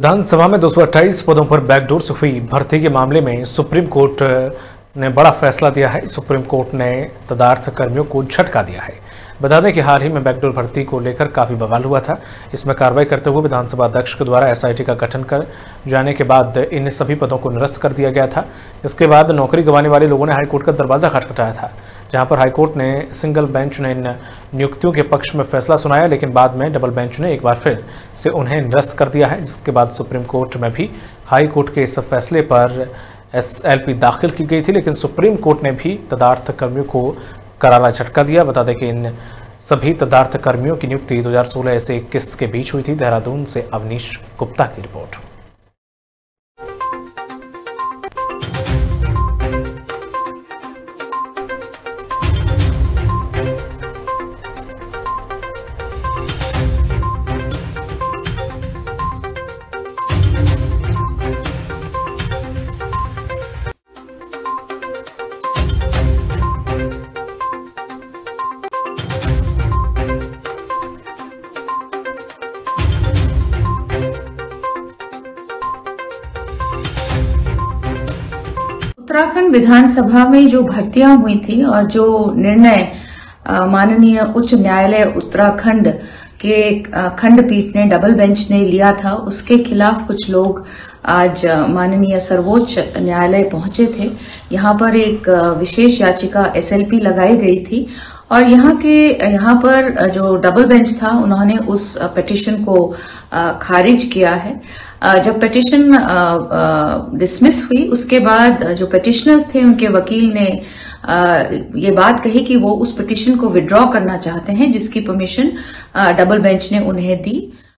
विधानसभा में 228 पदों पर बैकडोर से हुई भर्ती के मामले में सुप्रीम कोर्ट ने बड़ा फैसला दिया है। सुप्रीम कोर्ट ने तदार्थ कर्मियों को झटका दिया है। बता दें कि हाल ही में बैकडोर भर्ती को लेकर काफ़ी बवाल हुआ था। इसमें कार्रवाई करते हुए विधानसभा अध्यक्ष के द्वारा एसआईटी का गठन कर जाने के बाद इन सभी पदों को निरस्त कर दिया गया था। इसके बाद नौकरी गंवाने वाले लोगों ने हाईकोर्ट का दरवाज़ा खटखटाया था। जहाँ पर हाईकोर्ट ने सिंगल बेंच ने इन नियुक्तियों के पक्ष में फैसला सुनाया, लेकिन बाद में डबल बेंच ने एक बार फिर से उन्हें निरस्त कर दिया है, जिसके बाद सुप्रीम कोर्ट में भी हाई कोर्ट के इस फैसले पर एसएलपी दाखिल की गई थी, लेकिन सुप्रीम कोर्ट ने भी तदार्थ कर्मियों को करारा झटका दिया। बता दें कि इन सभी तदार्थ कर्मियों की नियुक्ति 2016 से इक्कीस के बीच हुई थी। देहरादून से अवनीश गुप्ता की रिपोर्ट। उत्तराखंड विधानसभा में जो भर्तियाँ हुई थी और जो निर्णय माननीय उच्च न्यायालय उत्तराखंड के खंडपीठ ने, डबल बेंच ने लिया था, उसके खिलाफ कुछ लोग आज माननीय सर्वोच्च न्यायालय पहुँचे थे। यहाँ पर एक विशेष याचिका एसएलपी लगाई गई थी और यहाँ के, यहाँ पर जो डबल बेंच था, उन्होंने उस पटिशन को खारिज किया है। जब पिटिशन डिसमिस हुई, उसके बाद जो पिटिशनर्स थे, उनके वकील ने ये बात कही कि वो उस पटिशन को विड्रॉ करना चाहते हैं, जिसकी परमिशन डबल बेंच ने उन्हें दी।